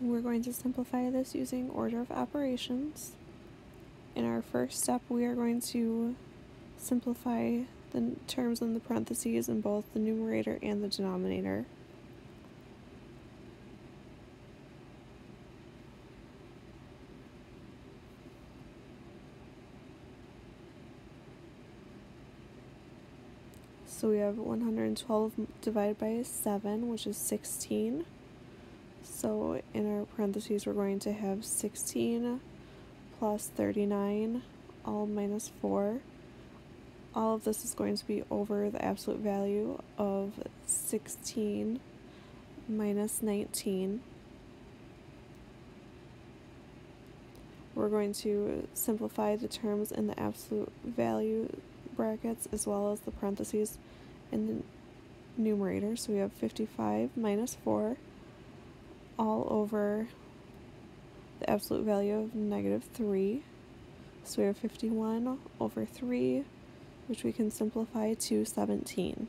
We're going to simplify this using order of operations. In our first step, we are going to simplify the terms in the parentheses in both the numerator and the denominator. So we have 112 divided by 7, which is 16. So in our parentheses, we're going to have 16 plus 39, all minus 4. All of this is going to be over the absolute value of 16 minus 19. We're going to simplify the terms in the absolute value brackets as well as the parentheses in the numerator. So we have 55 minus 4 all over the absolute value of negative 3. So we have 51 over 3, which we can simplify to 17.